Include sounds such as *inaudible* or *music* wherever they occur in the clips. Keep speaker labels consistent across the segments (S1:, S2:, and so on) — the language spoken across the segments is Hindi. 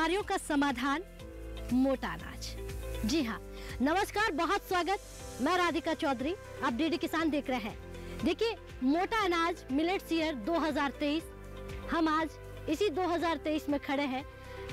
S1: बीमारियों का समाधान, मोटा अनाज। जी हाँ नमस्कार, बहुत स्वागत। मैं राधिका चौधरी, आप डीडी किसान देख रहे हैं। देखिए, मोटा अनाज मिलेट्स ईयर 2023 हम आज इसी 2023 में खड़े हैं,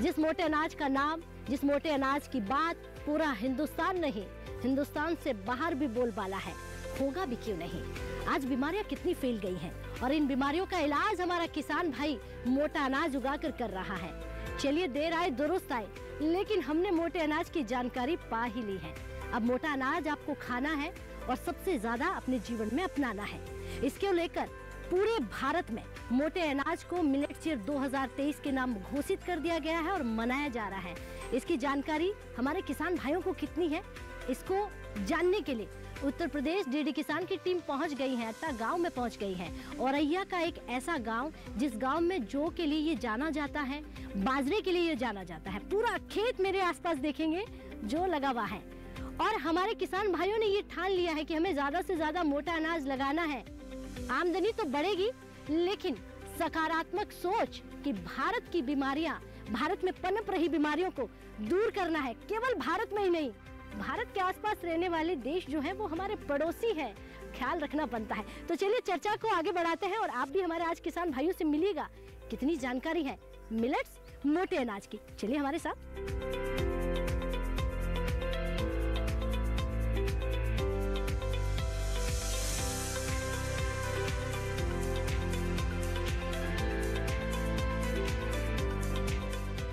S1: जिस मोटे अनाज का नाम, जिस मोटे अनाज की बात पूरा हिंदुस्तान नहीं, हिंदुस्तान से बाहर भी बोलबाला है। होगा भी क्यों नहीं? आज बीमारियाँ कितनी फैल गई हैं, और इन बीमारियों का इलाज हमारा किसान भाई मोटा अनाज उगा कर कर रहा है। चलिए देर आए, दुरुस्त आए। लेकिन हमने मोटे अनाज की जानकारी पा ही ली है। अब मोटा अनाज आपको खाना है और सबसे ज़्यादा अपने जीवन में अपनाना है। इसके लेकर पूरे भारत में मोटे अनाज को मिलेट्स ईयर 2023 के नाम घोषित कर दिया गया है और मनाया जा रहा है। इसकी जानकारी हमारे किसान भाइयों को कितनी है, इसको जानने के लिए उत्तर प्रदेश डीडी किसान की टीम पहुँच गई है अट्टा गाँव में पहुँच गई है। औरैया का एक ऐसा गाँव, जिस गाँव में जौ के लिए ये जाना जाता है, बाजरे के लिए ये जाना जाता है। पूरा खेत मेरे आसपास देखेंगे, जो लगा हुआ है। और हमारे किसान भाइयों ने ये ठान लिया है कि हमें ज़्यादा से ज़्यादा मोटा अनाज लगाना है। आमदनी तो बढ़ेगी, लेकिन सकारात्मक सोच कि भारत की बीमारियाँ, भारत में पनप रही बीमारियों को दूर करना है। केवल भारत में ही नहीं भारत के आसपास रहने वाले देश जो हैं, वो हमारे पड़ोसी हैं। ख्याल रखना बनता है। तो चलिए चर्चा को आगे बढ़ाते हैं और आप भी हमारे आज किसान भाइयों से मिलिएगा। कितनी जानकारी है। मिलेट्स, मोटे अनाज की। चलिए हमारे साथ।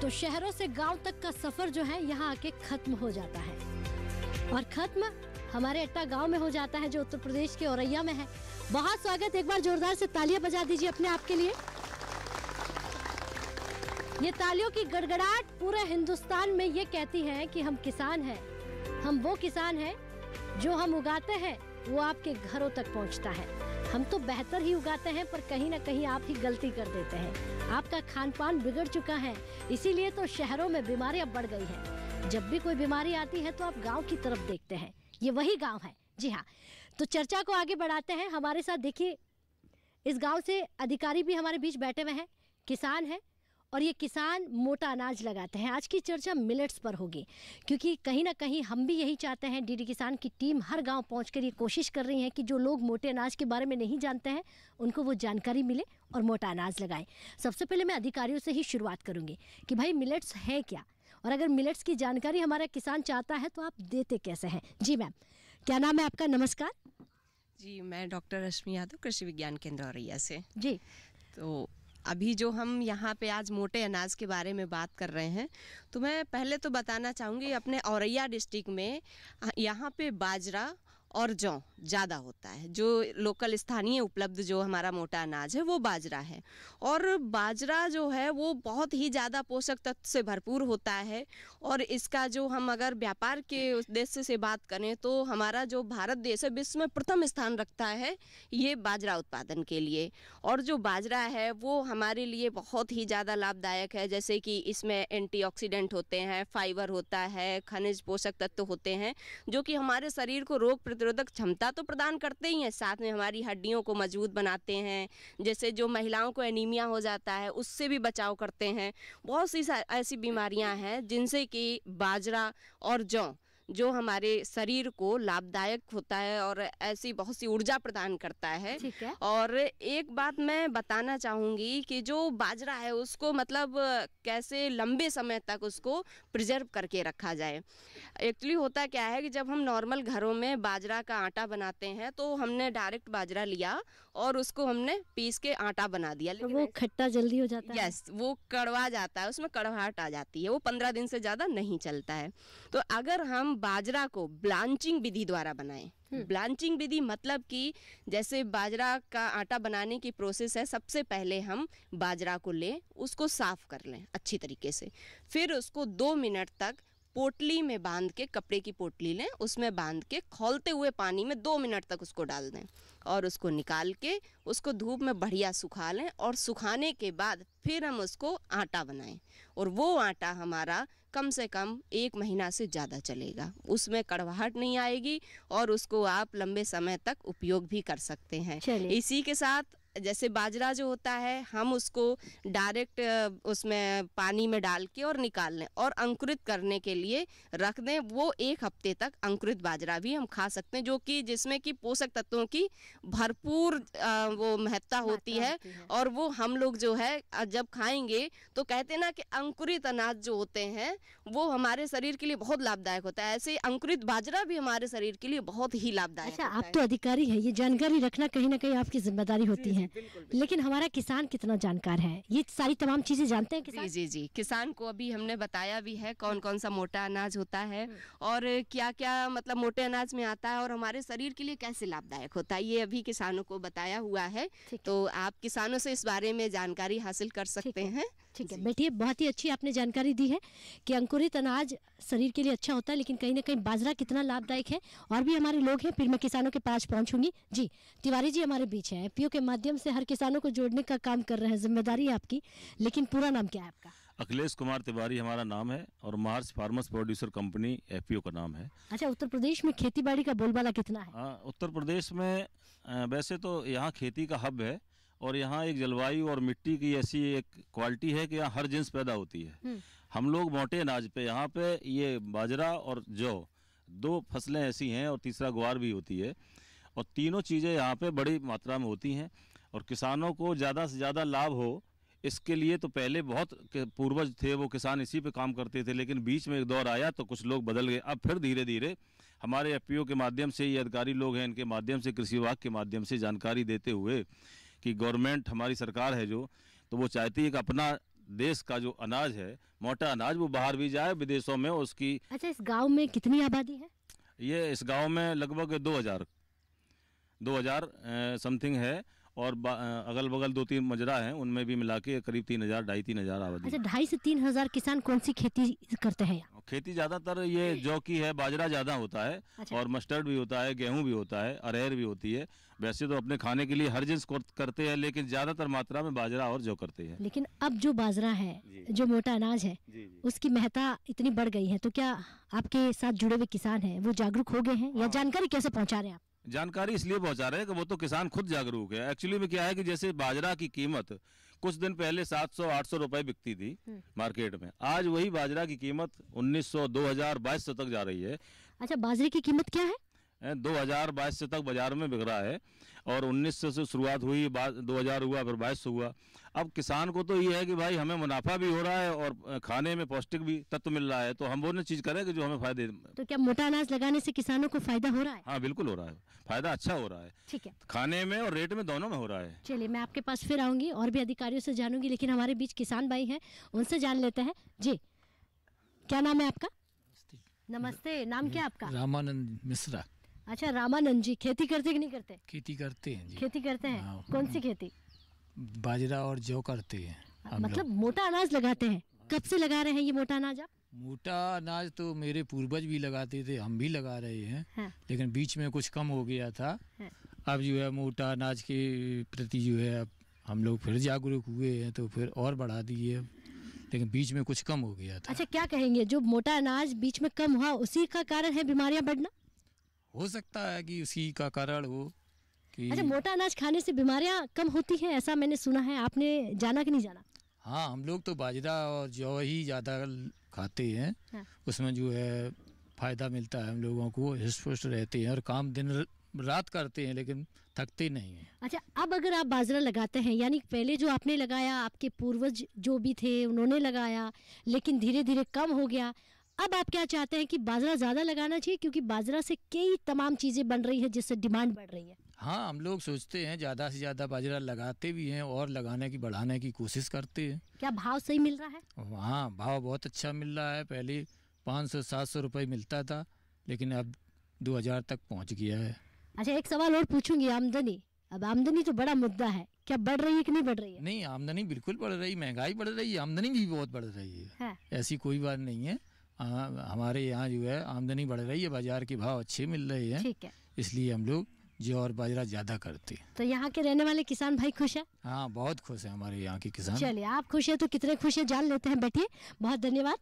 S1: तो शहरों से गाँव तक का सफ़र जो है, यहाँ आके खत्म हो जाता है। और खत्म। हमारे अट्टा गाँव में हो जाता है, जो उत्तर प्रदेश के औरैया में है। बहुत स्वागत, एक बार जोरदार से तालियाँ बजा दीजिए अपने आप के लिए। ये तालियों की गड़गड़ाहट पूरे हिंदुस्तान में ये कहती है कि हम किसान हैं। हम वो किसान हैं, जो हम उगाते हैं, वो आपके घरों तक पहुँचता है। हम तो बेहतर ही उगाते हैं, पर कहीं ना कहीं आप ही गलती कर देते हैं। आपका खान पान बिगड़ चुका है, इसीलिए तो शहरों में बीमारियाँ बढ़ गई हैं। जब भी कोई बीमारी आती है तो आप गाँव की तरफ़ देखते हैं। ये वही गाँव है। जी हाँ। तो चर्चा को आगे बढ़ाते हैं। हमारे साथ देखिए, इस गाँव से अधिकारी भी हमारे बीच बैठे हुए हैं। किसान हैं और ये किसान मोटा अनाज लगाते हैं। आज की चर्चा मिलेट्स पर होगी, क्योंकि कहीं ना कहीं हम भी यही चाहते हैं। डीडी किसान की टीम हर गाँव पहुंचकर ये कोशिश कर रही है कि जो लोग मोटे अनाज के बारे में नहीं जानते हैं, उनको वो जानकारी मिले और मोटा अनाज लगाएँ। सबसे पहले मैं अधिकारियों से ही शुरुआत करूँगी कि भाई मिलेट्स है क्या? और अगर मिलेट्स की जानकारी हमारा किसान चाहता है तो आप देते कैसे हैं? जी मैम क्या नाम है आपका? नमस्कार।
S2: जी मैं डॉक्टर रश्मि यादव कृषि विज्ञान केंद्र औरैया से।
S1: जी।
S2: तो अभी जो हम यहाँ पे आज मोटे अनाज के बारे में बात कर रहे हैं तो मैं पहले तो बताना चाहूँगी अपने औरैया डिस्ट्रिक्ट में यहाँ पे बाजरा और जौ ज़्यादा होता है। जो लोकल स्थानीय उपलब्ध जो हमारा मोटा अनाज है, वो बाजरा है। और बाजरा जो है, वो बहुत ही ज़्यादा पोषक तत्व से भरपूर होता है। और इसका जो हम अगर व्यापार के उद्देश्य से बात करें तो हमारा जो भारत देश है, विश्व में प्रथम स्थान रखता है ये बाजरा उत्पादन के लिए। और जो बाजरा है, वो हमारे लिए बहुत ही ज़्यादा लाभदायक है। जैसे कि इसमें एंटीऑक्सीडेंट होते हैं, फाइबर होता है, खनिज पोषक तत्व होते हैं, जो कि हमारे शरीर को रोग प्रतिरोधक क्षमता तो प्रदान करते ही हैं, साथ में हमारी हड्डियों को मज़बूत बनाते हैं, जैसे जो महिलाओं को एनीमिया हो जाता है, उससे भी बचाव करते हैं। बहुत सी ऐसी बीमारियाँ हैं जिनसे कि बाजरा और जौ जो हमारे शरीर को लाभदायक होता है और ऐसी बहुत सी ऊर्जा प्रदान करता है।
S1: ठीक है।
S2: और एक बात मैं बताना चाहूँगी कि जो बाजरा है उसको मतलब कैसे लंबे समय तक उसको प्रिजर्व करके रखा जाए। एक्चुअली होता क्या है कि जब हम नॉर्मल घरों में बाजरा का आटा बनाते हैं तो हमने डायरेक्ट बाजरा लिया और उसको हमने पीस के आटा बना दिया
S1: तो वो खट्टा जल्दी हो जाता है।
S2: यस वो कड़वा जाता है उसमें कड़वाहट आ जाती है वो पंद्रह दिन से ज़्यादा नहीं चलता है। तो अगर हम बाजरा को ब्लांचिंग विधि द्वारा बनाएँ ब्लांचिंग विधि मतलब कि जैसे बाजरा का आटा बनाने की प्रोसेस है सबसे पहले हम बाजरा को लें उसको साफ़ कर लें अच्छी तरीके से फिर उसको दो मिनट तक पोटली में बाँध के कपड़े की पोटली लें उसमें बाँध के खोलते हुए पानी में दो मिनट तक उसको डाल दें और उसको निकाल के उसको धूप में बढ़िया सुखा लें और सुखाने के बाद फिर हम उसको आटा बनाएँ और वो आटा हमारा कम से कम एक महीना से ज़्यादा चलेगा। उसमें कड़वाहट नहीं आएगी और उसको आप लंबे समय तक उपयोग भी कर सकते हैं। इसी के साथ जैसे बाजरा जो होता है हम उसको डायरेक्ट उसमें पानी में डाल के और निकाल लें और अंकुरित करने के लिए रख दें। वो एक हफ़्ते तक अंकुरित बाजरा भी हम खा सकते हैं जो कि जिसमें कि पोषक तत्वों की भरपूर वो महत्ता होती है
S1: है।
S2: और वो हम लोग जो है जब खाएँगे तो कहते ना कि अंकुरित अनाज जो होते हैं वो हमारे शरीर के लिए बहुत लाभदायक होता है। ऐसे अंकुरित बाजरा भी हमारे शरीर के लिए बहुत ही लाभदायक
S1: अच्छा आप तो अधिकारी है ये जानकारी रखना कहीं ना कहीं आपकी ज़िम्मेदारी होती
S2: जी,
S1: है। लेकिन हमारा किसान कितना जानकार है। ये सारी तमाम चीज़ें जानते हैं किसान?
S2: जी जी। जी किसान को अभी हमने बताया भी है कौन कौन सा मोटा अनाज होता है
S1: हम्म।
S2: और क्या क्या मतलब मोटे अनाज में आता है और हमारे शरीर के लिए कैसे लाभदायक होता है ये अभी किसानों को बताया हुआ है। तो आप किसानों से इस बारे में जानकारी हासिल कर सकते
S1: हैं। ठीक है। बैठिए बहुत ही अच्छी आपने जानकारी दी है कि अंकुरित अनाज शरीर के लिए अच्छा होता है लेकिन कहीं ना कहीं बाजरा कितना लाभदायक है। और भी हमारे लोग हैं फिर मैं किसानों के पास पहुंचूँगी। जी तिवारी जी हमारे बीच हैं। एपीओ के माध्यम से हर किसानों को जोड़ने का काम कर रहे हैं ज़िम्मेदारी है आपकी लेकिन पूरा नाम क्या है आपका?
S3: अखिलेश कुमार तिवारी हमारा नाम है और march farmers producer company FPO का नाम है।
S1: अच्छा उत्तर प्रदेश में खेती बाड़ी का बोलबाला कितना है?
S3: हाँ, उत्तर प्रदेश में वैसे तो यहाँ खेती का हब है और यहाँ एक जलवायु और मिट्टी की ऐसी एक क्वालिटी है कि यहाँ हर जिन्स पैदा होती है।
S1: हम्म।
S3: हम लोग मोटे अनाज पे यहाँ पे ये बाजरा और जौ दो फ़सलें ऐसी हैं और तीसरा ग्वार भी होती है और तीनों चीज़ें यहाँ पे बड़ी मात्रा में होती हैं। और किसानों को ज़्यादा से ज़्यादा लाभ हो इसके लिए तो पहले बहुत पूर्वज थे वो किसान इसी पे काम करते थे लेकिन बीच में एक दौर आया तो कुछ लोग बदल गए। अब फिर धीरे धीरे हमारे एफ़ के माध्यम से ये अधिकारी लोग हैं इनके माध्यम से कृषि विभाग के माध्यम से जानकारी देते हुए कि गवर्नमेंट हमारी सरकार है जो तो वो चाहती है कि अपना देश का जो अनाज है मोटा अनाज वो बाहर भी जाए विदेशों में उसकी
S1: अच्छा इस गाँव में कितनी आबादी है?
S3: ये इस गाँव में लगभग दो हज़ार दो हज़ार समथिंग है और अगल बगल दो तीन मजरा हैं उनमें भी मिला के करीब तीन हज़ार ढाई तीन हज़ार आबादी
S1: अच्छा ढाई से तीन हज़ार किसान कौन सी खेती करते हैं
S3: खेती ज़्यादातर ये जौ की है बाजरा ज़्यादा होता है
S1: अच्छा।
S3: और मस्टर्ड भी होता है गेहूँ भी होता है अरहर भी होती है। वैसे तो अपने खाने के लिए हर को- करते हैं लेकिन ज़्यादातर मात्रा में बाजरा और जौ करते हैं।
S1: लेकिन अब जो बाजरा है
S3: जो।
S1: मोटा अनाज है उसकी महत्ता इतनी बढ़ गई है तो क्या आपके साथ जुड़े हुए किसान हैं वो जागरूक हो गए हैं या
S3: हाँ।
S1: जानकारी कैसे पहुँचा रहे हैं आप?
S3: जानकारी इसलिए पहुँचा रहे हैं कि वो तो किसान खुद जागरूक है। एक्चुअली में क्या है कि जैसे बाजरा की कीमत कुछ दिन पहले 700 800 रुपए बिकती थी
S1: हम्म।
S3: मार्केट में। आज वही बाजरा की कीमत 1900 2000 2200 तक जा रही है।
S1: अच्छा बाजरे की कीमत क्या है?
S3: दो हज़ार बाईस तक बाज़ार में बिक रहा है और उन्नीस सौ से शुरुआत हुई दो हज़ार हुआ फिर बाईस सौ हुआ। अब किसान को तो ये है कि भाई हमें मुनाफा भी हो रहा है और खाने में पौष्टिक भी तत्व मिल रहा है तो हम वो न चीज़ करें कि जो हमें फ़ायदे
S1: तो क्या मोटा अनाज लगाने से किसानों को फ़ायदा हो रहा है?
S3: हाँ बिल्कुल हो रहा है। फ़ायदा अच्छा हो रहा है।
S1: ठीक है।
S3: खाने में और रेट में दोनों में हो रहा है।
S1: चलिए मैं आपके पास फिर आऊँगी और भी अधिकारियों से जानूँगी लेकिन हमारे बीच किसान भाई हैं उनसे जान लेते हैं। जी क्या नाम है आपका? नमस्ते नाम क्या आपका?
S4: रामानंद मिश्रा।
S1: अच्छा रामानंद जी खेती करते कि नहीं करते?
S4: खेती करते हैं जी।
S1: खेती करते हैं?
S4: हाँ।
S1: कौन सी खेती?
S4: बाजरा और जौ करते हैं।
S1: मतलब मोटा अनाज लगाते हैं। कब से लगा रहे हैं ये मोटा अनाज आप?
S4: मोटा अनाज तो मेरे पूर्वज भी लगाते थे हम भी लगा रहे हैं।
S1: हाँ।
S4: लेकिन बीच में कुछ कम हो गया था।
S1: हाँ।
S4: अब जो है मोटा अनाज के प्रति जो है अब हम लोग फिर जागरूक हुए हैं तो फिर और बढ़ा दिए। लेकिन बीच में कुछ कम हो गया था।
S1: अच्छा क्या कहेंगे? जो मोटा अनाज बीच में कम हुआ उसी का कारण है बीमारियाँ बढ़ना?
S4: हो सकता है कि उसी का कारण हो।
S1: अच्छा मोटा अनाज खाने से बीमारियाँ कम होती हैं ऐसा मैंने सुना है आपने जाना कि नहीं जाना?
S4: हाँ हम लोग तो बाजरा और जौ ही ज़्यादा खाते हैं।
S1: हाँ।
S4: उसमें जो है फ़ायदा मिलता है हम लोगों को पुष्ट रहते हैं और काम दिन रात करते हैं लेकिन थकते नहीं हैं।
S1: अच्छा अब अगर आप बाजरा लगाते हैं यानी पहले जो आपने लगाया आपके पूर्वज जो भी थे उन्होंने लगाया लेकिन धीरे धीरे कम हो गया अब आप क्या चाहते हैं कि बाजरा ज़्यादा लगाना चाहिए? क्योंकि बाजरा से कई तमाम चीज़ें बन रही है जिससे डिमांड बढ़ रही है।
S4: हाँ हम लोग सोचते हैं ज़्यादा से ज़्यादा बाजरा लगाते भी हैं और लगाने की बढ़ाने की कोशिश करते हैं।
S1: क्या भाव सही मिल रहा है?
S4: हाँ भाव बहुत अच्छा मिल रहा है। पहले पाँच सौ सात सौ रुपये मिलता था लेकिन अब दो हज़ार तक पहुँच गया है।
S1: अच्छा एक सवाल और पूछूँगी आमदनी। अब आमदनी तो बड़ा मुद्दा है। क्या बढ़ रही है कि नहीं बढ़ रही है?
S4: नहीं आमदनी बिल्कुल बढ़ रही है महँगाई बढ़ रही है आमदनी भी बहुत बढ़ रही है।
S1: हाँ।
S4: ऐसी कोई बात नहीं है। आ, हमारे यहाँ जो है आमदनी बढ़ रही है बाज़ार के भाव अच्छे मिल रहे हैं।
S1: ठीक है।
S4: इसलिए हम लोग जौ और बाजरा ज़्यादा करते हैं।
S1: तो यहाँ के रहने वाले किसान भाई खुश है?
S4: हाँ बहुत खुश हैं हमारे यहाँ के किसान।
S1: चलिए आप खुश है तो कितने खुश है जान लेते हैं बैठिए। बहुत धन्यवाद।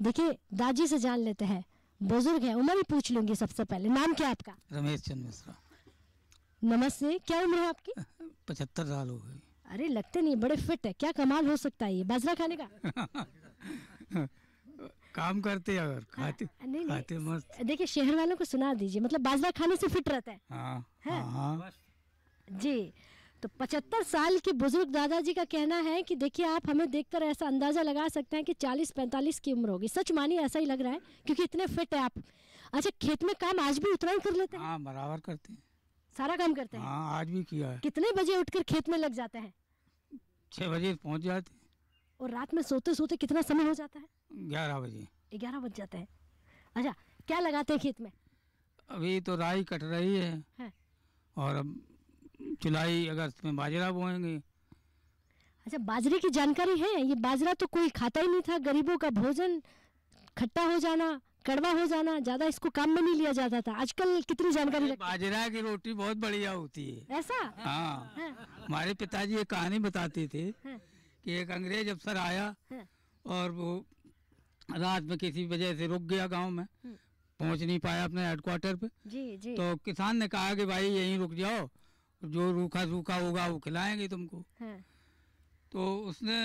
S1: देखिए दादी से जान लेते हैं। बुज़ुर्ग है उम्र भी पूछ लूँगी सबसे पहले। नाम क्या आपका?
S5: रमेश चंद मिश्रा।
S1: नमस्ते। क्या उम्र है आपकी? *laughs*
S5: पचहत्तर साल हो गए
S1: अरे लगते नहीं बड़े फिट है। क्या कमाल हो सकता है ये? बाजरा खाने का? *laughs*
S5: काम करते अगर खाते हाँ,
S1: नहीं।
S5: खाते मस्त।
S1: नहीं देखिए शहर वालों को सुना दीजिए मतलब बाजरा खाने से फिट रहता है।
S5: हाँ
S1: है?
S5: हाँ हाँ।
S1: जी तो पचहत्तर साल के बुज़ुर्ग दादाजी का कहना है कि देखिए आप हमें देखकर ऐसा अंदाज़ा लगा सकते हैं कि चालीस पैंतालीस की उम्र होगी। सच मानिए ऐसा ही लग रहा है क्योंकि इतने फिट है आप। अच्छा खेत में काम आज भी उतना ही कर लेते हैं?
S5: हाँ बराबर करते हैं।
S1: सारा काम करते हैं?
S5: हाँ आज भी किया है।
S1: कितने बजे उठकर खेत में लग जाते हैं?
S5: छः बजे पहुँच जाते
S1: और रात में सोते सोते कितना समय हो जाता है?
S5: ग्यारह बजे।
S1: ग्यारह बज जाते हैं। अच्छा क्या लगाते हैं खेत में?
S5: अभी तो राई कट रही है।
S1: है।
S5: और अब जुलाई अगस्त में बाजरा बोएँगे।
S1: अच्छा बाजरे की जानकारी है? ये बाजरा तो कोई खाता ही नहीं था। गरीबों का भोजन खट्टा हो जाना कड़वा हो जाना ज़्यादा इसको काम में नहीं लिया जाता था। आजकल कितनी जानकारी
S5: बाजरा की रोटी बहुत बढ़िया होती है
S1: हैं? ऐसा?
S5: हाँ।
S1: हाँ,
S5: हमारे पिताजी ये कहानी बताते थे।
S1: हाँ,
S5: कि एक अंग्रेज़ अफसर आया
S1: हाँ,
S5: और वो रात में किसी वजह से रुक गया गाँव में पहुँच नहीं पाया अपने हेडक्वार्टर पे।
S1: जी जी।
S5: तो किसान ने कहा कि भाई यहीं रुक जाओ जो रूखा सूखा होगा वो खिलाएँगे तुमको।
S1: हाँ,
S5: तो उसने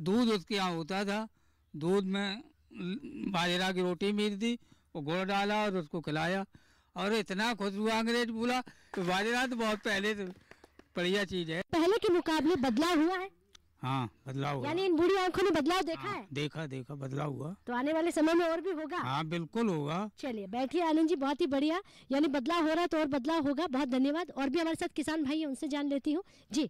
S5: दूध उसके यहाँ होता था दूध में बाजरा की रोटी मीर दी वो गुड़ डाला और उसको खिलाया। और इतना खुश हुआ अंग्रेज़ बोला तो बाजरा तो बहुत पहले से बढ़िया चीज़ है।
S1: पहले के मुकाबले बदलाव हुआ है।
S5: हाँ बदलाव हुआ।
S1: यानी इन बूढ़ी आँखों ने बदलाव देखा
S5: हाँ,
S1: है
S5: देखा देखा बदलाव हुआ।
S1: तो आने वाले समय में और भी होगा?
S5: हाँ बिल्कुल होगा।
S1: चलिए बैठिए आनंद जी बहुत ही बढ़िया। यानी बदलाव हो रहा है तो और बदलाव होगा। बहुत धन्यवाद। और भी हमारे साथ किसान भाई हैं उनसे जान लेती हूँ। जी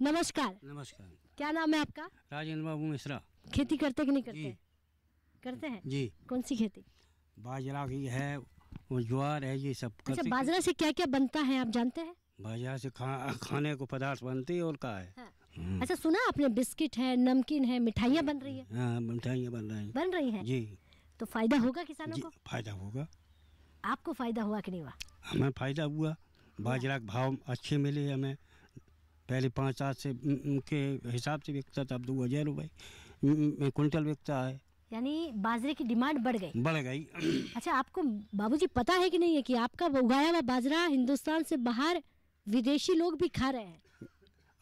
S1: नमस्कार।
S6: नमस्कार।
S1: क्या नाम है आपका?
S6: राजेंद्र बाबू मिश्रा।
S1: खेती करते कि नहीं करते? करते हैं?
S6: जी।
S1: कौन सी खेती?
S6: बाजरा की है वो ज्वार है ये सब
S1: अच्छा बाजरा से क्या क्या बनता है आप जानते हैं?
S6: बाजरा से खा, खाने को पदार्थ बनते हैं और का है।
S1: हाँ।
S6: हम्म।
S1: अच्छा सुना आपने बिस्किट है नमकीन है मिठाइयाँ बन रही है?
S6: हाँ मिठाइयाँ बन रही हैं।
S1: बन रही हैं?
S6: जी।
S1: तो फ़ायदा होगा किसानों को?
S6: फ़ायदा होगा।
S1: आपको फ़ायदा हुआ कि नहीं हुआ?
S6: हमें फ़ायदा हुआ। बाजरा के भाव अच्छे मिले हमें। पहले पाँच सात से के हिसाब से बिकता था अब दो हज़ार रुपये कुंटल बिकता है।
S1: यानी बाजरे की डिमांड बढ़ गई।
S6: बढ़ गई। *clears throat*
S1: अच्छा आपको बाबूजी पता है कि नहीं है कि आपका उगाया हुआ बाजरा हिंदुस्तान से बाहर विदेशी लोग भी खा रहे हैं?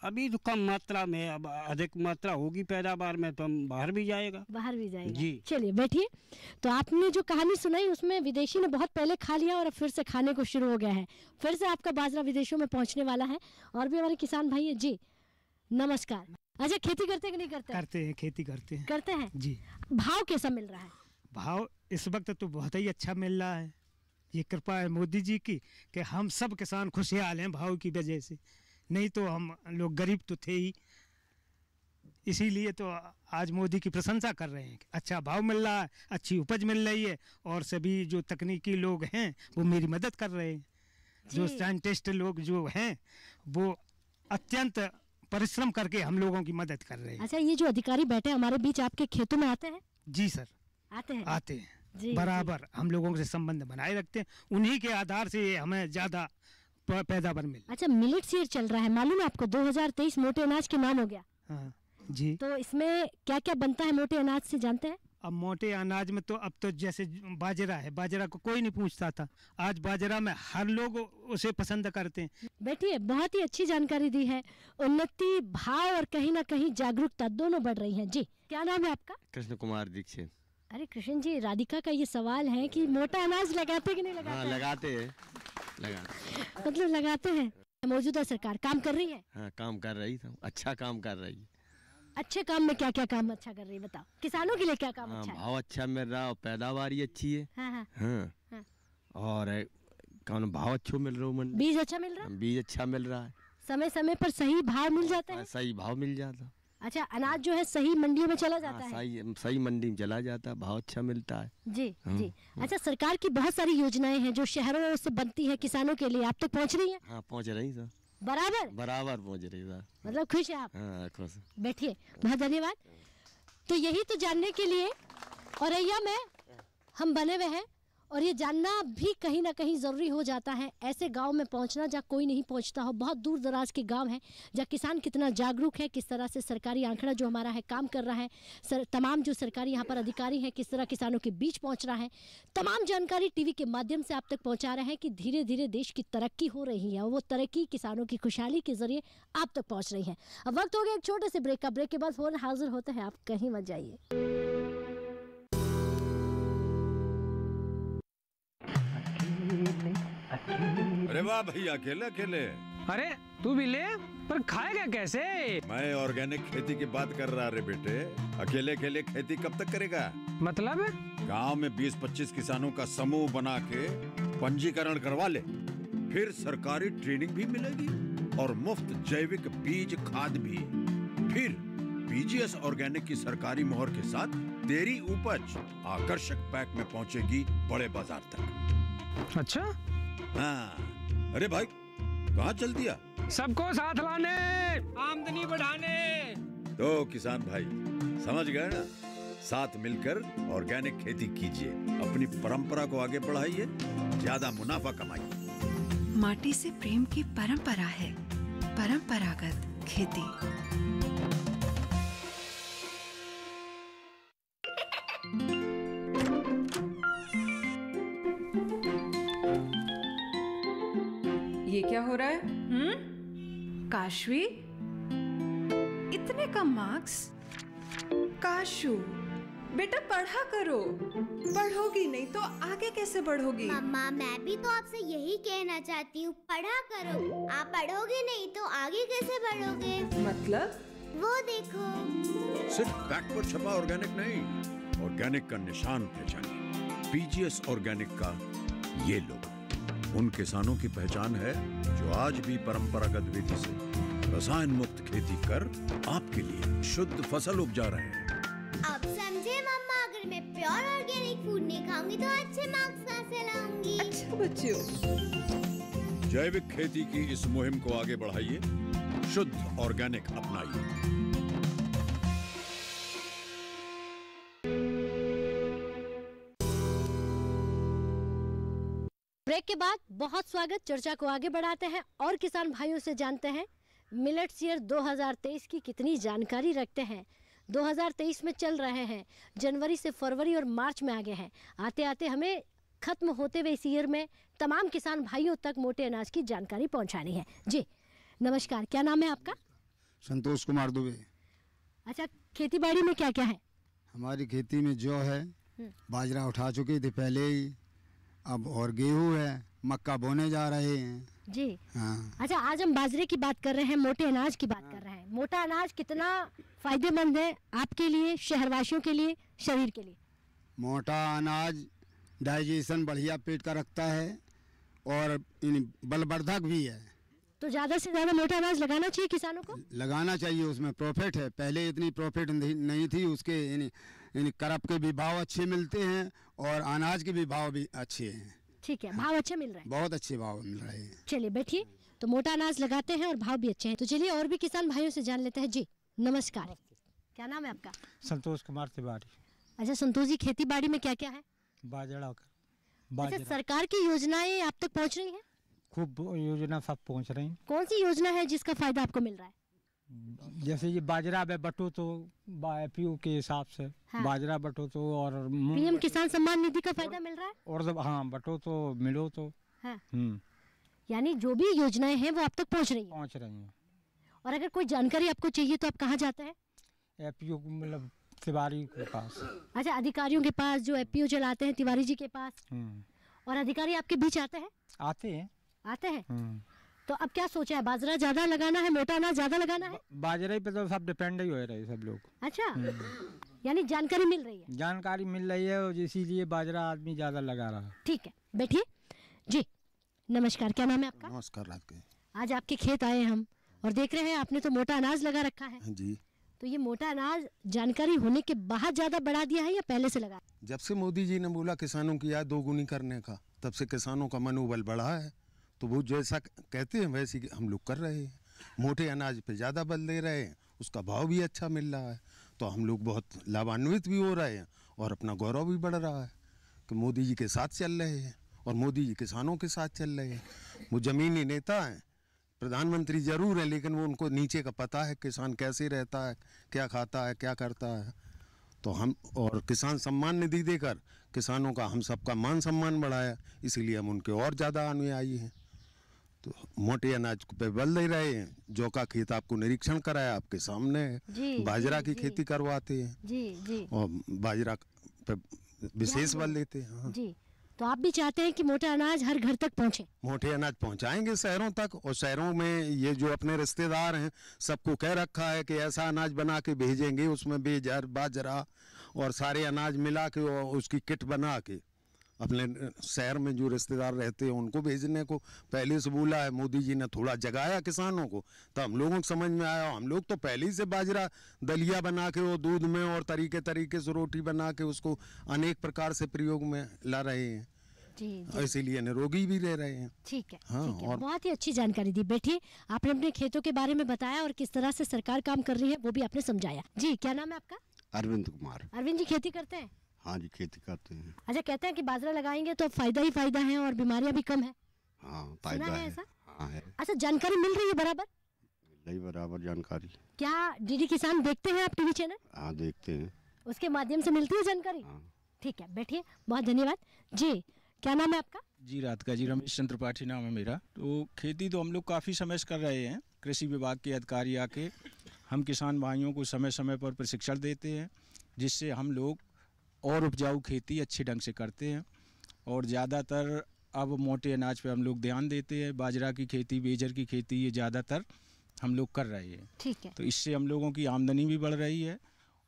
S6: अभी तो कम मात्रा में अब अधिक मात्रा होगी पैदावार में तो हम बाहर भी जाएगा।
S1: बाहर भी जाएगा।
S6: जी।
S1: चलिए बैठिए। तो आपने जो कहानी सुनाई उसमें विदेशी ने बहुत पहले खा लिया और अब फिर से खाने को शुरू हो गया है। फिर से आपका बाजरा विदेशों में पहुँचने वाला है। और भी हमारे किसान भाई है। जी नमस्कार। अच्छा खेती करते कि नहीं करते?
S7: करते हैं खेती करते हैं।
S1: करते हैं?
S7: जी।
S1: भाव कैसा मिल रहा है?
S7: भाव इस वक्त तो बहुत ही अच्छा मिल रहा है। ये कृपा है मोदी जी की कि हम सब किसान खुशहाल हैं भाव की वजह से। नहीं तो हम लोग गरीब तो थे ही। इसीलिए तो आज मोदी की प्रशंसा कर रहे हैं अच्छा भाव मिल रहा है अच्छी उपज मिल रही है और सभी जो तकनीकी लोग हैं वो मेरी मदद कर रहे हैं। जो साइंटिस्ट लोग जो हैं वो अत्यंत परिश्रम करके हम लोगों की मदद कर रहे हैं।
S1: अच्छा ये जो अधिकारी बैठे हैं हमारे बीच आपके खेतों में आते हैं?
S7: जी सर।
S1: आते हैं?
S7: आते हैं।
S1: जी,
S7: बराबर। हम लोगों से संबंध बनाए रखते हैं। उन्हीं के आधार से हमें ज़्यादा पैदावार मिल।
S1: अच्छा मिलेट्स ईयर चल रहा है मालूम है आपको? 2023 मोटे अनाज के नाम हो गया।
S7: हाँ जी।
S1: तो इसमें क्या क्या बनता है मोटे अनाज से जानते हैं?
S7: अब मोटे अनाज में तो अब तो जैसे बाजरा है बाजरा को कोई नहीं पूछता था। आज बाजरा में हर लोग उसे पसंद करते हैं।
S1: बैठिए बहुत ही अच्छी जानकारी दी है। उन्नति भाव और कहीं ना कहीं जागरूकता दोनों बढ़ रही है। जी क्या नाम है आपका?
S8: कृष्ण कुमार दीक्षित।
S1: अरे कृष्ण जी राधिका का ये सवाल है कि मोटा अनाज लगाते कि नहीं लगाते हैं?
S8: लगाते हैं। लगा।
S1: मतलब लगाते हैं। मौजूदा सरकार काम कर रही है?
S8: हाँ काम कर रही था अच्छा काम कर रही है।
S1: अच्छे काम में क्या क्या काम अच्छा कर रही है बताओ। किसानों के लिए क्या काम
S8: हाँ
S1: अच्छा
S8: भाव अच्छा मिल रहा है और पैदावार ही अच्छी है।
S1: हाँ हाँ।
S8: हाँ।
S1: हाँ।
S8: और कौन भाव अच्छो मिल रहा मंडी
S1: बीज अच्छा मिल रहा? है
S8: बीज अच्छा मिल रहा है।
S1: समय समय पर सही भाव मिल जाता
S8: हाँ,
S1: है
S8: सही भाव मिल जाता।
S1: अच्छा अनाज जो है सही मंडियों में चला जाता
S8: हाँ,
S1: है
S8: सही सही मंडी में चला जाता है भाव अच्छा मिलता है।
S1: जी
S8: हाँ,
S1: जी। अच्छा सरकार की बहुत सारी योजनाएँ हैं जो शहरों से बनती है किसानों के लिए। आप तक पहुँच रही है?
S8: हाँ पहुँच रही सर।
S1: बराबर?
S8: बराबर पहुँच रही सर।
S1: मतलब खुश है आप?
S8: हाँ खुश
S1: बैठिए बहुत धन्यवाद। तो यही तो जानने के लिए औरैया में हम बने हुए हैं। और ये जानना भी कहीं ना कहीं ज़रूरी हो जाता है। ऐसे गाँव में पहुँचना जहाँ कोई नहीं पहुँचता हो, बहुत दूर दराज के गाँव हैं, जहाँ किसान कितना जागरूक है, किस तरह से सरकारी आंकड़ा जो हमारा है, काम कर रहा है, सर, तमाम जो सरकारी यहाँ पर अधिकारी हैं, किस तरह किसानों के बीच पहुँच रहा है, तमाम जानकारी टीवी के माध्यम से आप तक पहुँचा रहे हैं कि धीरे धीरे देश की तरक्की हो रही है और वो तरक्की किसानों की खुशहाली के ज़रिए आप तक पहुँच रही है। अब वक्त हो गया एक छोटे से ब्रेक का। ब्रेक के बाद फ़ोन हाजिर होते हैं, आप कहीं मत जाइए।
S9: अरे वाह भैया अकेले अकेले।
S10: अरे तू भी ले पर खाएगा कैसे?
S9: मैं ऑर्गेनिक खेती की बात कर रहा रे बेटे। अकेले अकेले खेती कब तक करेगा?
S10: मतलब?
S9: गाँव में 20-25 किसानों का समूह बना के पंजीकरण करवा ले फिर सरकारी ट्रेनिंग भी मिलेगी और मुफ़्त जैविक बीज खाद भी। फिर पीजीएस ऑर्गेनिक की सरकारी मोहर के साथ तेरी उपज आकर्षक पैक में पहुंचेगी बड़े बाज़ार तक।
S10: अच्छा?
S9: हाँ। अरे भाई कहाँ चल दिया?
S10: सबको साथ लाने। आमदनी बढ़ाने।
S9: तो किसान भाई समझ गए ना? साथ मिलकर ऑर्गेनिक खेती कीजिए। अपनी परंपरा को आगे बढ़ाइए ज़्यादा मुनाफा कमाइए।
S11: माटी से प्रेम की परंपरा है। परंपरागत खेती।
S12: काशवी? इतने कम मार्क्स काशू बेटा पढ़ा करो। पढ़ोगी नहीं तो आगे कैसे बढ़ोगी?
S13: मम्मा मैं भी तो आपसे यही कहना चाहती हूँ पढ़ा करो। आप पढ़ोगे नहीं तो आगे कैसे बढ़ोगे?
S12: मतलब?
S13: वो देखो।
S9: सिर्फ़ बैक पर छपा ऑर्गेनिक नहीं ऑर्गेनिक का निशान पहचानिए। पीजीएस ऑर्गेनिक का ये लोग। उन किसानों की पहचान है जो आज भी परंपरागत विधि से रसायन मुक्त खेती कर आपके लिए शुद्ध फ़सल उपजा रहे हैं।
S13: अब समझे मम्मा अगर मैं प्योर ऑर्गेनिक फ़ूड नहीं खाऊँगी तो अच्छे मार्क्स कहाँ से लाऊँगी
S12: अच्छा बच्चों
S9: जैविक खेती की इस मुहिम को आगे बढ़ाइए शुद्ध ऑर्गेनिक अपनाइए।
S1: ब्रेक के बाद बहुत स्वागत चर्चा को आगे बढ़ाते हैं और किसान भाइयों से जानते हैं। मिलेट्स ईयर 2023 की कितनी जानकारी रखते हैं? 2023 में चल रहे हैं। जनवरी से फरवरी और मार्च में आगे हैं। आते आते हमें खत्म होते हुए इस ईयर में तमाम किसान भाइयों तक मोटे अनाज की जानकारी पहुंचानी है। जी नमस्कार। क्या नाम है आपका?
S14: संतोष कुमार दुबे।
S1: अच्छा खेती बाड़ी में क्या क्या है?
S14: हमारी खेती में जो है
S1: हम्म।
S14: बाजरा उठा चुके थे पहले ही। अब और गेहूँ है मक्का बोने जा रहे हैं।
S1: जी।
S14: हाँ।
S1: अच्छा आज हम बाजरे की बात कर रहे हैं मोटे अनाज की बात हाँ। कर रहे हैं। मोटा अनाज कितना फ़ायदेमंद है आपके लिए शहरवासियों के लिए शरीर के लिए?
S14: मोटा अनाज डाइजेशन बढ़िया पेट का रखता है और इन बलवर्धक भी है।
S1: तो ज़्यादा से ज़्यादा मोटा अनाज लगाना चाहिए किसानों को?
S14: लगाना चाहिए उसमें प्रॉफिट है। पहले इतनी प्रॉफिट नहीं थी उसके यानी करप के भी भाव अच्छे मिलते हैं और अनाज के भी भाव भी अच्छे हैं।
S1: ठीक है भाव अच्छे मिल रहे हैं।
S14: बहुत अच्छे भाव मिल रहे हैं।
S1: चलिए बैठिए। तो मोटा अनाज लगाते हैं और भाव भी अच्छे हैं। तो चलिए और भी किसान भाइयों से जान लेते हैं। जी नमस्कार। क्या नाम है आपका?
S5: संतोष कुमार तिवारी।
S1: अच्छा संतोष जी खेती बाड़ी में क्या क्या है?
S5: बाजरा
S1: अच्छा सरकार की योजनाएँ आप तक पहुँच रही हैं?
S5: खूब योजना सब पहुँच रही हैं।
S1: कौन सी योजना है जिसका फ़ायदा आपको मिल रहा है?
S5: जैसे ये बाजरा में बटो तो एपीओ के हिसाब से
S1: हाँ।
S5: बाजरा बटो तो और
S1: पीएम किसान सम्मान निधि का फ़ायदा मिल रहा है?
S5: और जब हाँ बटो तो मिलो तो।
S1: हाँ।
S5: हम्म।
S1: यानी जो भी योजनाएँ हैं वो आप तक पहुँच रही हैं?
S5: पहुँच रही हैं।
S1: और अगर कोई जानकारी आपको चाहिए तो आप कहाँ जाते हैं?
S5: एपीओ मतलब तिवारी के पास।
S1: अच्छा अधिकारियों के पास जो एपीओ चलाते हैं तिवारी जी के पास?
S5: हम्म।
S1: और अधिकारी आपके बीच आते हैं?
S5: आते हैं।
S1: आते हैं?
S5: हम्म।
S1: तो अब क्या सोचा है? बाजरा ज़्यादा लगाना है मोटा अनाज ज़्यादा लगाना है?
S5: बाजरे पे तो सब डिपेंड ही हो रहे सब लोग।
S1: अच्छा।
S5: हम्म।
S1: यानी जानकारी मिल रही है?
S5: जानकारी मिल रही है और इसीलिए बाजरा आदमी ज़्यादा लगा रहा है।
S1: ठीक है बैठिए। जी नमस्कार क्या नाम है आपका?
S15: नमस्कार रात के
S1: आज आपके खेत आए हम और देख रहे हैं आपने तो मोटा अनाज लगा रखा है।
S15: जी।
S1: तो ये मोटा अनाज जानकारी होने के बाद ज़्यादा बढ़ा दिया है या पहले से लगा?
S15: जब से मोदी जी ने बोला किसानों की आय दोगुनी करने का तब से किसानों का मनोबल बढ़ा है। तो वो जैसा कहते हैं वैसे हम लोग कर रहे हैं। मोटे अनाज पे ज़्यादा बल दे रहे हैं, उसका भाव भी अच्छा मिल रहा है। तो हम लोग बहुत लाभान्वित भी हो रहे हैं और अपना गौरव भी बढ़ रहा है कि मोदी जी के साथ चल रहे हैं और मोदी जी किसानों के साथ चल रहे हैं। वो जमीनी नेता हैं, प्रधानमंत्री ज़रूर है, लेकिन वो उनको नीचे का पता है किसान कैसे रहता है, क्या खाता है, क्या करता है। तो हम, और किसान सम्मान निधि देकर किसानों का हम सबका मान सम्मान बढ़ाया, इसीलिए हम उनके और ज़्यादा अनुयायी हैं। तो मोटे अनाज पे बल दे रहे हैं जौ का खेत आपको निरीक्षण कराया आपके सामने है। बाजरा की खेती करवाते हैं।
S1: जी जी।
S15: और बाजरा पे विशेष बल देते हैं हाँ।
S1: जी तो आप भी चाहते हैं कि मोटा अनाज हर घर तक पहुँचे?
S15: मोटे अनाज पहुंचाएँगे शहरों तक और शहरों में ये जो अपने रिश्तेदार हैं सबको कह रखा है कि ऐसा अनाज बना के भेजेंगे उसमें बेजर बाजरा और सारे अनाज मिला के और उसकी किट बना के। अपने शहर में जो रिश्तेदार रहते हैं उनको भेजने को पहले से बोला है मोदी जी ने थोड़ा जगाया किसानों को। तो हम लोगों को समझ में आया हम लोग तो पहले ही से बाजरा दलिया बना के वो दूध में और तरीके तरीके से रोटी बना के उसको अनेक प्रकार से प्रयोग में ला रहे हैं। इसीलिए निरोगी भी रह रहे हैं।
S1: ठीक है
S15: हाँ,
S1: ठीक है।
S15: और-
S1: बहुत ही अच्छी जानकारी दी। बैठिए आपने अपने खेतों के बारे में बताया और किस तरह से सरकार काम कर रही है वो भी आपने समझाया। जी क्या नाम है आपका?
S16: अरविंद कुमार।
S1: अरविंद जी खेती करते हैं?
S16: हाँ जी खेती करते हैं।
S1: अच्छा कहते हैं कि बाजरा लगाएँगे तो फ़ायदा ही फ़ायदा है और बीमारियाँ भी कम है।
S16: हाँ फ़ायदा
S1: है
S16: है।
S1: ऐसा?
S16: हाँ है।
S1: अच्छा जानकारी मिल रही है बराबर?
S16: नहीं बराबर जानकारी।
S1: क्या डीडी किसान देखते हैं आप टीवी चैनल?
S16: हाँ देखते हैं।
S1: उसके माध्यम से मिलती है जानकारी? ठीक है बैठिए। बहुत धन्यवाद। जी क्या नाम है आपका?
S17: जी रात का जी रमेश चंद्र त्रिपाठी नाम है मेरा। तो खेती तो हम लोग काफ़ी समय से कर रहे हैं। कृषि विभाग के अधिकारी आके हम किसान भाइयों को समय समय पर प्रशिक्षण देते हैं जिससे हम लोग और उपजाऊ खेती अच्छे ढंग से करते हैं। और ज़्यादातर अब मोटे अनाज पे हम लोग ध्यान देते हैं। बाजरा की खेती बेजर की खेती ये ज़्यादातर हम लोग कर रहे हैं।
S1: ठीक है।
S17: तो इससे हम लोगों की आमदनी भी बढ़ रही है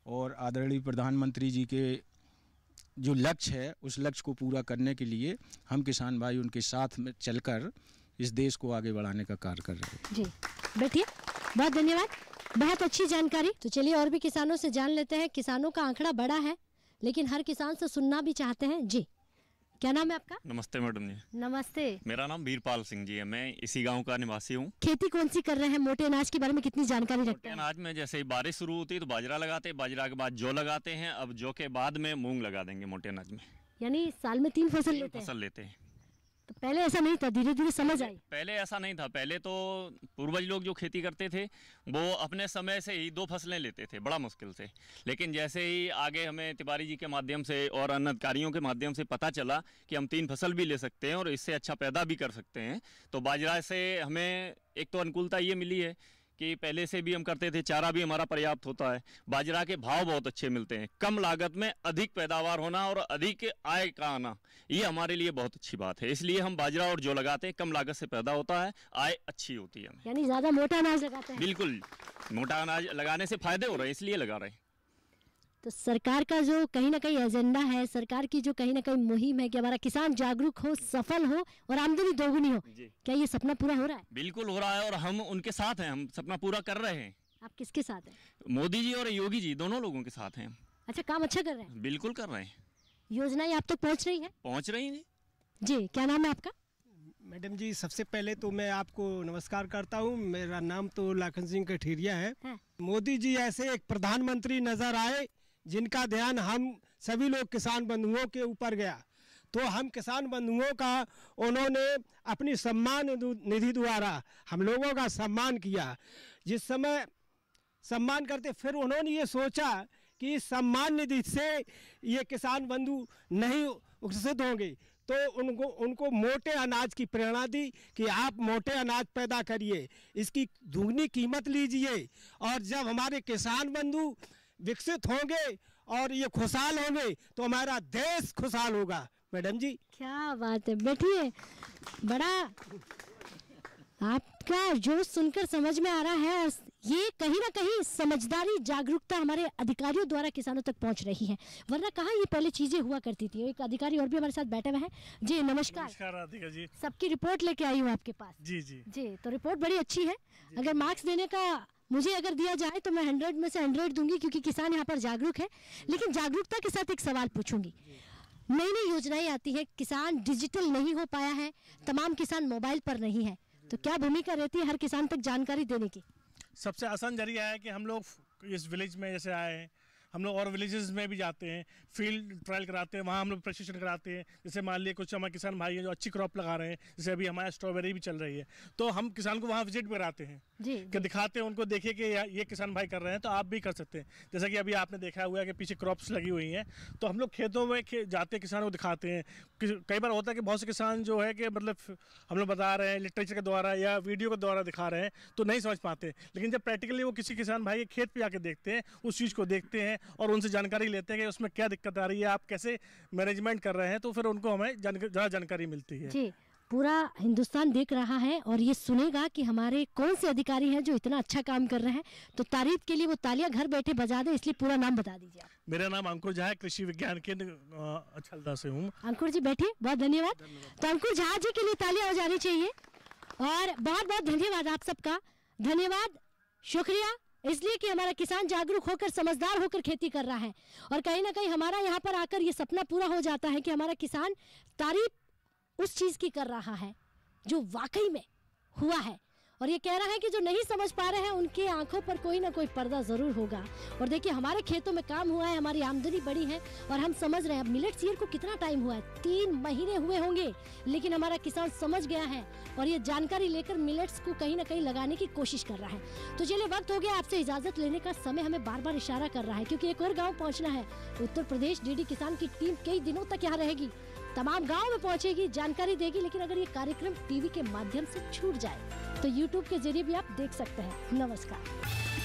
S17: और आदरणीय प्रधानमंत्री जी के जो लक्ष्य है उस लक्ष्य को पूरा करने के लिए हम किसान भाई उनके साथ में चलकर इस देश को आगे बढ़ाने का कार्य कर रहे हैं।
S1: जी। बैठिए। बहुत धन्यवाद। बहुत अच्छी जानकारी। तो चलिए और भी किसानों से जान लेते हैं। किसानों का आंकड़ा बड़ा है। लेकिन हर किसान से सुनना भी चाहते हैं। जी। क्या नाम है आपका?
S18: नमस्ते मैडम जी।
S1: नमस्ते।
S18: मेरा नाम वीरपाल सिंह जी है। मैं इसी गाँव का निवासी हूँ।
S1: खेती कौन सी कर रहे हैं? मोटे अनाज के बारे में कितनी जानकारी रखते हैं?
S18: अनाज में जैसे ही बारिश शुरू होती है तो बाजरा लगाते हैं। बाजरा के बाद जो लगाते हैं। अब जो के बाद में मूंग लगा देंगे मोटे अनाज में।
S1: यानी साल में तीन फ़सल लेते हैं।
S18: फ़सल लेते हैं।
S1: तो पहले ऐसा नहीं था धीरे धीरे समझ आई।
S18: पहले ऐसा नहीं था। पहले तो पूर्वज लोग जो खेती करते थे, वो अपने समय से ही दो फ़सलें लेते थे, बड़ा मुश्किल से। लेकिन जैसे ही आगे हमें तिवारी जी के माध्यम से और अन्य अधिकारियों के माध्यम से पता चला कि हम तीन फ़सल भी ले सकते हैं और इससे अच्छा पैदा भी कर सकते हैं तो बाजरा से हमें एक तो अनुकूलता ये मिली है कि पहले से भी हम करते थे चारा भी हमारा पर्याप्त होता है। बाजरा के भाव बहुत अच्छे मिलते हैं। कम लागत में अधिक पैदावार होना और अधिक आय का आना ये हमारे लिए बहुत अच्छी बात है। इसलिए हम बाजरा और जो लगाते हैं कम लागत से पैदा होता है आय अच्छी होती है।
S1: यानी ज़्यादा मोटा अनाज लगाते हैं।
S18: बिल्कुल मोटा अनाज लगाने से फ़ायदे हो रहे हैं इसलिए लगा रहे हैं।
S1: तो सरकार का जो कहीं ना कहीं एजेंडा है सरकार की जो कहीं ना कहीं मुहिम है कि हमारा किसान जागरूक हो सफल हो और आमदनी दोगुनी हो क्या ये सपना पूरा हो रहा है?
S18: बिल्कुल हो रहा है और हम उनके साथ हैं हम सपना पूरा कर रहे हैं।
S1: आप किसके साथ हैं?
S18: मोदी जी और योगी जी दोनों लोगों के साथ हैं।
S1: अच्छा काम अच्छा कर रहे हैं?
S18: बिल्कुल कर रहे हैं।
S1: योजनाएँ आप तक पहुँच रही है?
S18: पहुँच रही हैं
S1: जी। क्या नाम है आपका?
S19: मैडम जी सबसे पहले तो मैं आपको नमस्कार करता हूँ। मेरा नाम तो लाखन सिंह कठेरिया है। मोदी जी ऐसे एक प्रधानमंत्री नज़र आए जिनका ध्यान हम सभी लोग किसान बंधुओं के ऊपर गया। तो हम किसान बंधुओं का उन्होंने अपनी सम्मान निधि द्वारा हम लोगों का सम्मान किया। जिस समय सम्मान करते, फिर उन्होंने ये सोचा कि सम्मान निधि से ये किसान बंधु नहीं विकसित होंगे। तो उनको उनको मोटे अनाज की प्रेरणा दी कि आप मोटे अनाज पैदा करिए। इसकी दुगनी कीमत लीजिए। और जब हमारे किसान बंधु विकसित होंगे और ये खुशहाल होंगे तो हमारा देश खुशहाल होगा। मैडम जी।
S1: क्या बात है बैठिए। बड़ा आपका जोश सुनकर समझ में आ रहा है और ये कहीं ना कहीं समझदारी जागरूकता हमारे अधिकारियों द्वारा किसानों तक पहुँच रही है। वरना कहा ये पहले चीज़ें हुआ करती थी? एक अधिकारी और भी हमारे साथ बैठे हुए हैं। जी नमस्कार।
S20: नमस्कार राधिका जी।
S1: सबकी रिपोर्ट लेके आई हूँ आपके पास।
S20: जी जी।
S1: जी तो रिपोर्ट बड़ी अच्छी है। अगर मार्क्स देने का मुझे अगर दिया जाए तो मैं हंड्रेड में से हंड्रेड दूँगी क्योंकि किसान यहाँ पर जागरूक है। लेकिन जागरूकता के साथ एक सवाल पूछूँगी। नई नई योजनाएँ आती है, किसान डिजिटल नहीं हो पाया है, तमाम किसान मोबाइल पर नहीं है। तो क्या भूमिका रहती है हर किसान तक जानकारी देने की?
S20: सबसे आसान ज़रिया है कि हम लोग इस विलेज में जैसे आए हैं हम लोग और विलेजेस में भी जाते हैं फ़ील्ड ट्रायल कराते हैं वहाँ हम लोग प्रशिक्षण कराते हैं। जैसे मान लिया कुछ हमारे किसान भाई हैं जो अच्छी क्रॉप लगा रहे हैं जैसे अभी हमारे स्ट्रॉबेरी भी चल रही है। तो हम किसान को वहाँ विज़िट भी कराते हैं।
S1: जी।
S20: कि दिखाते हैं उनको देखिए कि ये किसान भाई कर रहे हैं तो आप भी कर सकते हैं। जैसा कि अभी आपने देखा हुआ है कि पीछे क्रॉप्स लगी हुई हैं। तो हम लोग खेतों में खे, जाते हैं किसानों को दिखाते हैं। कई बार होता है कि बहुत से किसान जो है कि मतलब हम लोग बता रहे हैं लिटरेचर के द्वारा या वीडियो के द्वारा दिखा रहे हैं तो नहीं समझ पाते। लेकिन जब प्रैक्टिकली वो किसी किसान भाई के खेत पर आके देखते हैं उस चीज़ को देखते हैं और उनसे जानकारी लेते हैं कि उसमें क्या दिक्कत आ रही है आप कैसे मैनेजमेंट कर रहे हैं तो फिर उनको हमें ज़्यादा जानकारी मिलती है।
S1: जी पूरा हिंदुस्तान देख रहा है और ये सुनेगा कि हमारे कौन से अधिकारी हैं जो इतना अच्छा काम कर रहे हैं। तो तारीफ़ के लिए वो तालियाँ घर बैठे बजा दे इसलिए पूरा नाम बता दीजिए
S20: मेरा नाम अंकुर झा है कृषि विज्ञान केंद्र अ, से हूँ।
S1: अंकुर जी बैठिए बहुत धन्यवाद। तो अंकुर झा जी के लिए तालियाँ हो जानी चाहिए। और बहुत बहुत धन्यवाद आप सबका। धन्यवाद शुक्रिया। इसलिए कि हमारा किसान जागरूक होकर, समझदार होकर खेती कर रहा है। और कहीं ना कहीं हमारा यहाँ पर आकर ये सपना पूरा हो जाता है कि हमारा किसान तारीफ़ उस चीज़ की कर रहा है, जो वाकई में हुआ है। और ये कह रहा है कि जो नहीं समझ पा रहे हैं, उनकी आँखों पर कोई ना कोई पर्दा ज़रूर होगा। और देखिए, हमारे खेतों में काम हुआ है, हमारी आमदनी बढ़ी है, और हम समझ रहे हैं मिलेट सीयर को कितना टाइम हुआ है? तीन महीने हुए होंगे, लेकिन हमारा किसान समझ गया है, और ये जानकारी लेकर मिलेट्स को कहीं ना कहीं लगाने की कोशिश कर रहा है। तो चलिए, वक्त हो गया, आपसे इजाज़त लेने का, समय हमें बार बार इशारा कर रहा है, क्योंकि एक और गाँव पहुँचना है। उत्तर प्रदेश डीडी किसान की टीम कई दिनों तक यहाँ रहेगी। तमाम गाँव में पहुँचेगी, जानकारी देगी, लेकिन अगर ये कार्यक्रम टीवी के माध्यम से छूट जाए तो यूट्यूब के ज़रिए भी आप देख सकते हैं। नमस्कार।